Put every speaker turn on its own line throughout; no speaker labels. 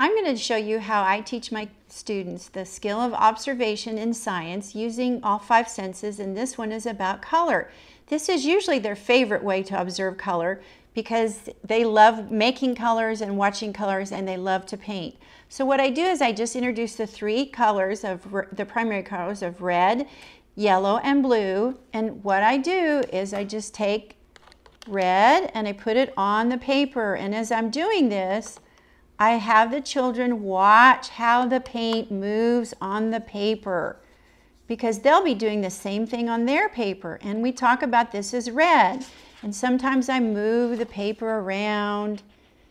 I'm going to show you how I teach my students the skill of observation in science using all five senses and this one is about color. This is usually their favorite way to observe color because they love making colors and watching colors and they love to paint. So what I do is I just introduce the three colors of the primary colors of red, yellow, and blue. And what I do is I just take red and I put it on the paper. And as I'm doing this, I have the children watch how the paint moves on the paper because they'll be doing the same thing on their paper. And we talk about this as red. And sometimes I move the paper around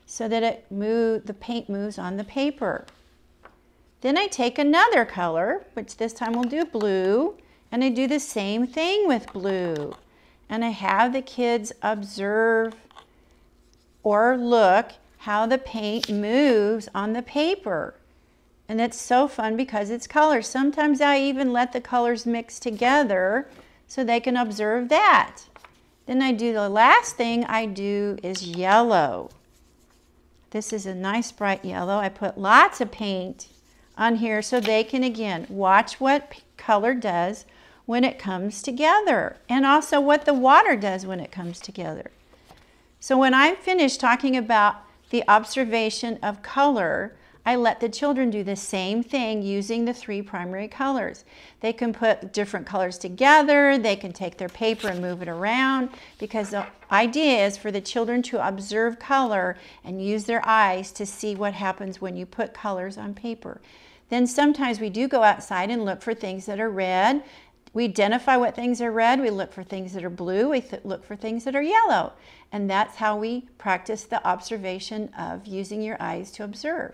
so that it move, the paint moves on the paper. Then I take another color, which this time we'll do blue, and I do the same thing with blue. And I have the kids observe or look how the paint moves on the paper. And it's so fun because it's colors. Sometimes I even let the colors mix together so they can observe that. Then I do the last thing I do is yellow. This is a nice bright yellow. I put lots of paint on here so they can again watch what color does when it comes together and also what the water does when it comes together. So when I'm finished talking about the observation of color, I let the children do the same thing using the three primary colors. They can put different colors together, they can take their paper and move it around because the idea is for the children to observe color and use their eyes to see what happens when you put colors on paper. Then sometimes we do go outside and look for things that are red we identify what things are red, we look for things that are blue, we look for things that are yellow. And that's how we practice the observation of using your eyes to observe.